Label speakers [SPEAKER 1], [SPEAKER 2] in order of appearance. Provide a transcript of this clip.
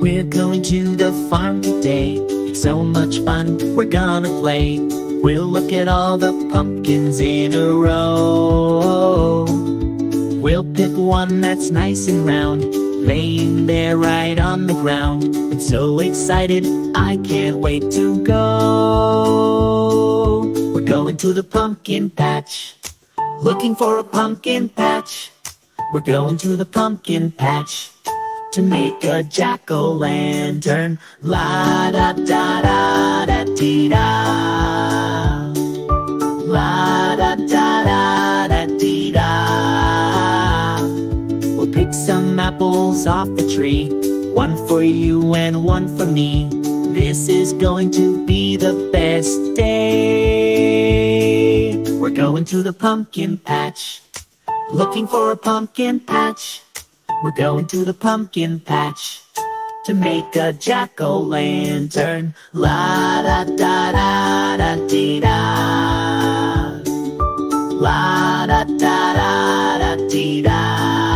[SPEAKER 1] We're going to the farm today. It's so much fun, we're gonna play. We'll look at all the pumpkins in a row. We'll pick one that's nice and round, laying there right on the ground. I'm so excited, I can't wait to go. We're going to the pumpkin patch, looking for a pumpkin patch. We're going to the pumpkin patch to make a jack-o'-lantern. La da da da da dee da. La da da da da dee da. We'll pick some apples off the tree, one for you and one for me. This is going to be the best day. We're going to the pumpkin patch, looking for a pumpkin patch. We're going to the pumpkin patch to make a jack-o'-lantern. La da da da da dee da. La da da da da dee da.